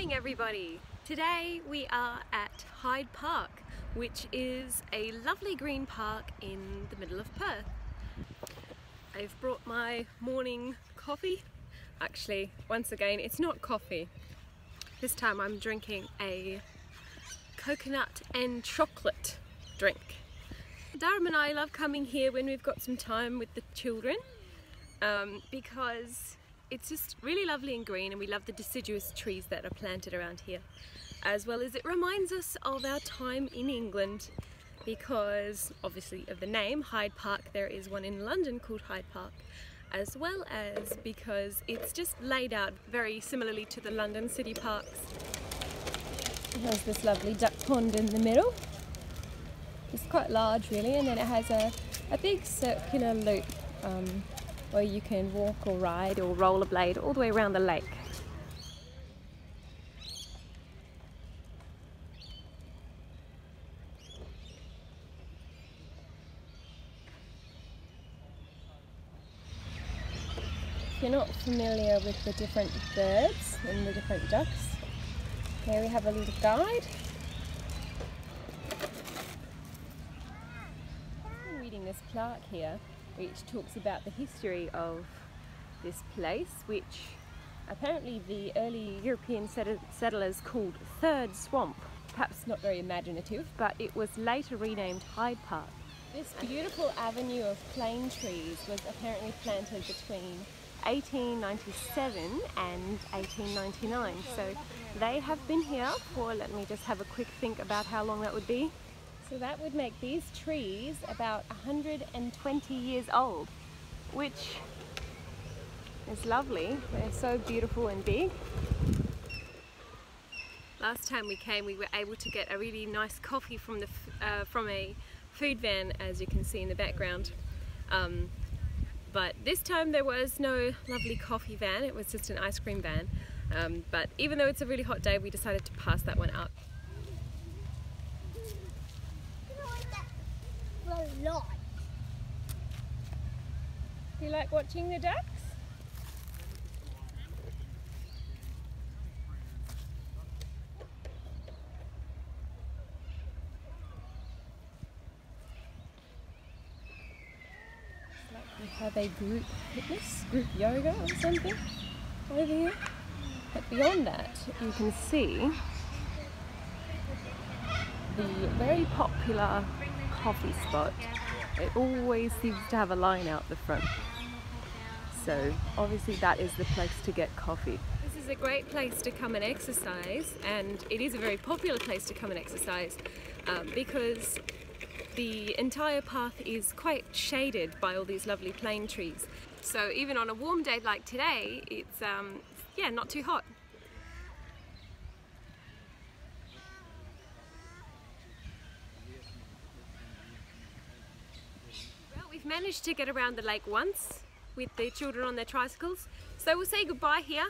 morning everybody! Today we are at Hyde Park which is a lovely green park in the middle of Perth. I've brought my morning coffee. Actually, once again, it's not coffee. This time I'm drinking a coconut and chocolate drink. Dharam and I love coming here when we've got some time with the children um, because it's just really lovely and green and we love the deciduous trees that are planted around here as well as it reminds us of our time in England because obviously of the name Hyde Park there is one in London called Hyde Park as well as because it's just laid out very similarly to the London city parks. It has this lovely duck pond in the middle. It's quite large really and then it has a, a big circular loop um, where you can walk or ride or rollerblade all the way around the lake. If you're not familiar with the different birds and the different ducks, here we have a little guide. I'm reading this plaque here which talks about the history of this place which apparently the early European settlers called Third Swamp. Perhaps not very imaginative, but it was later renamed Hyde Park. This beautiful avenue of plane trees was apparently planted between 1897 and 1899. So they have been here for, let me just have a quick think about how long that would be. So that would make these trees about 120 years old, which is lovely. They're so beautiful and big. Last time we came we were able to get a really nice coffee from, the, uh, from a food van as you can see in the background. Um, but this time there was no lovely coffee van, it was just an ice cream van. Um, but even though it's a really hot day, we decided to pass that one up. Do you like watching the ducks? We have a group fitness, group yoga or something over here. But beyond that, you can see the very popular coffee spot. It always seems to have a line out the front. So obviously that is the place to get coffee. This is a great place to come and exercise and it is a very popular place to come and exercise um, because the entire path is quite shaded by all these lovely plane trees. So even on a warm day like today, it's um, yeah, not too hot. Managed to get around the lake once with the children on their tricycles. So we'll say goodbye here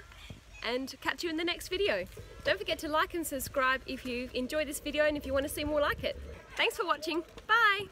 and catch you in the next video. Don't forget to like and subscribe if you enjoyed this video and if you want to see more like it. Thanks for watching. Bye!